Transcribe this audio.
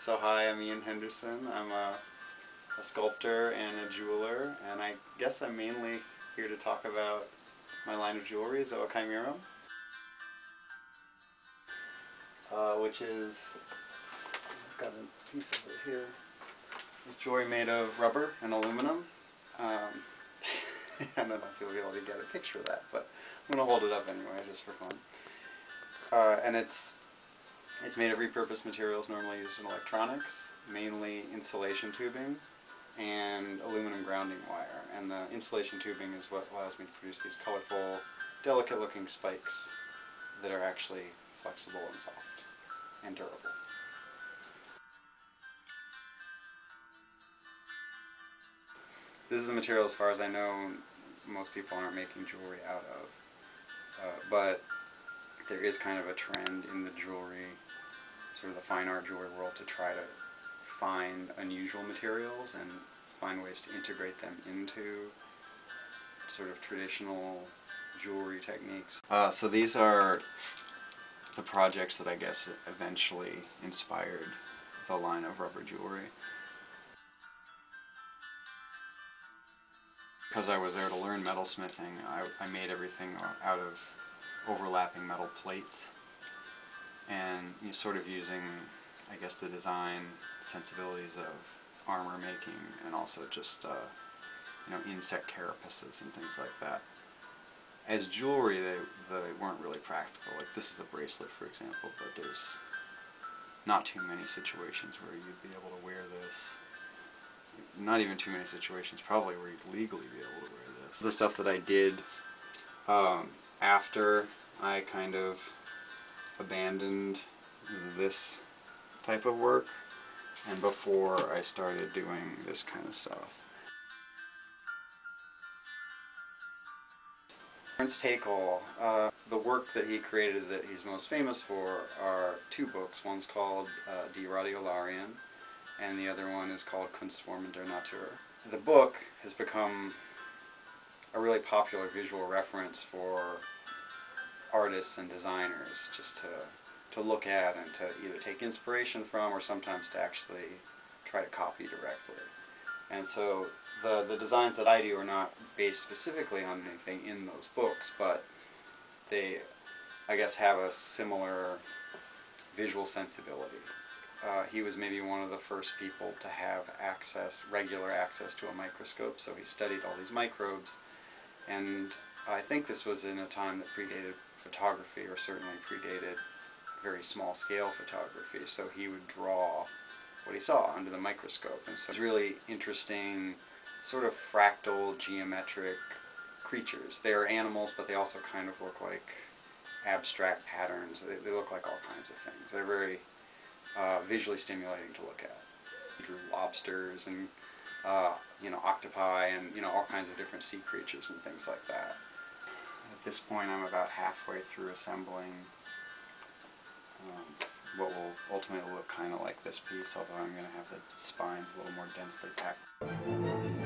So hi, I'm Ian Henderson. I'm a, a sculptor and a jeweler, and I guess I'm mainly here to talk about my line of jewelry, Zoa Chimerum, uh, which is, I've got a piece of it here. It's jewelry made of rubber and aluminum. Um, I don't know if you'll be able to get a picture of that, but I'm going to hold it up anyway, just for fun. Uh, and it's it's made of repurposed materials normally used in electronics, mainly insulation tubing and aluminum grounding wire. And the insulation tubing is what allows me to produce these colorful, delicate looking spikes that are actually flexible and soft and durable. This is the material, as far as I know, most people aren't making jewelry out of. Uh, but there is kind of a trend in the jewelry, sort of the fine art jewelry world, to try to find unusual materials and find ways to integrate them into sort of traditional jewelry techniques. Uh, so these are the projects that I guess eventually inspired the line of rubber jewelry. Because I was there to learn metalsmithing, I, I made everything out of overlapping metal plates and you know, sort of using, I guess, the design sensibilities of armor making and also just, uh, you know, insect carapaces and things like that. As jewelry, they, they weren't really practical. Like this is a bracelet, for example, but there's not too many situations where you'd be able to wear this. Not even too many situations, probably, where you'd legally be able to wear this. The stuff that I did um, after I kind of abandoned this type of work and before I started doing this kind of stuff. Ernst Haeckel, uh, the work that he created that he's most famous for are two books. One's called uh, Die Radiolarien and the other one is called Kunstformen der Natur. The book has become a really popular visual reference for artists and designers just to, to look at and to either take inspiration from or sometimes to actually try to copy directly. And so the, the designs that I do are not based specifically on anything in those books, but they, I guess, have a similar visual sensibility. Uh, he was maybe one of the first people to have access, regular access to a microscope, so he studied all these microbes and I think this was in a time that predated photography or certainly predated very small scale photography. So he would draw what he saw under the microscope. And so it's really interesting sort of fractal geometric creatures. They are animals, but they also kind of look like abstract patterns. They, they look like all kinds of things. They're very uh, visually stimulating to look at. He drew lobsters and uh, you know octopi and you know all kinds of different sea creatures and things like that. At this point I'm about halfway through assembling um, what will ultimately look kind of like this piece, although I'm going to have the spines a little more densely packed.